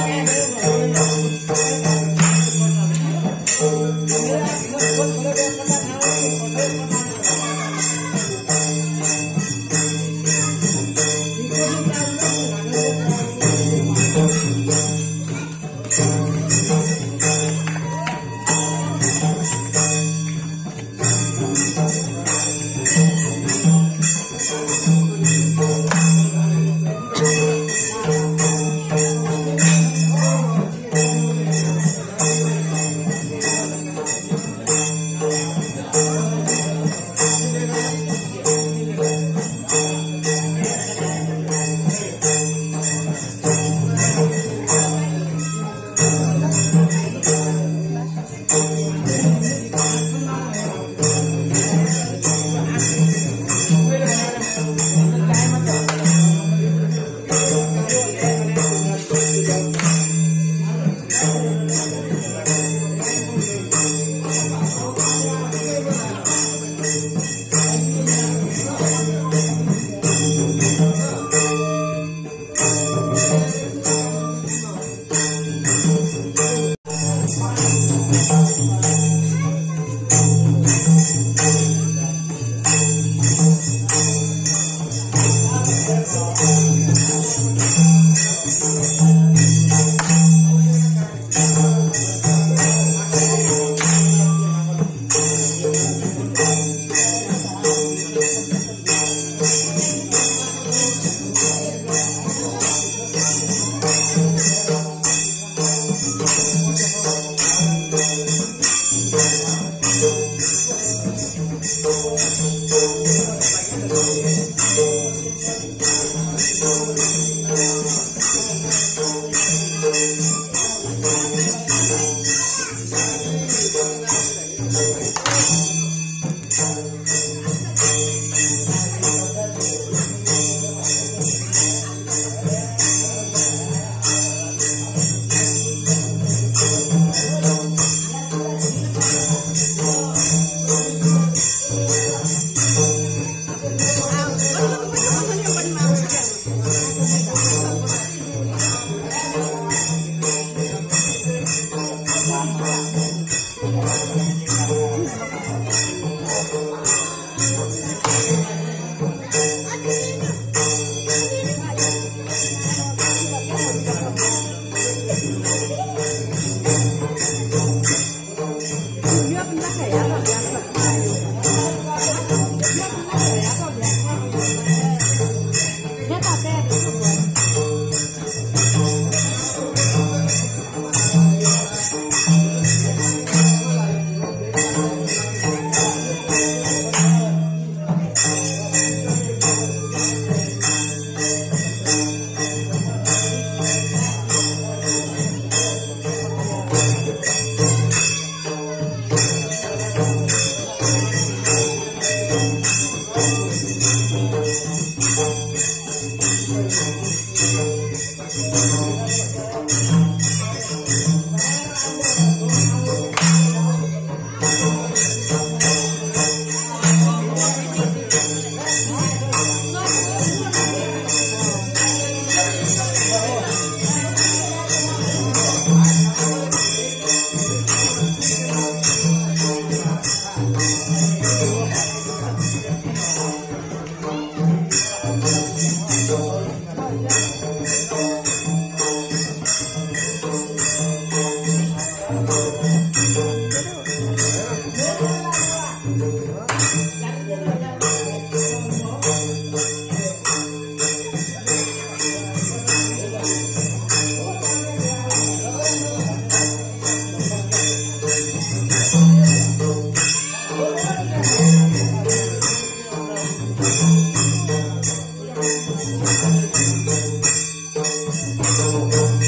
Thank go go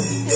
Thank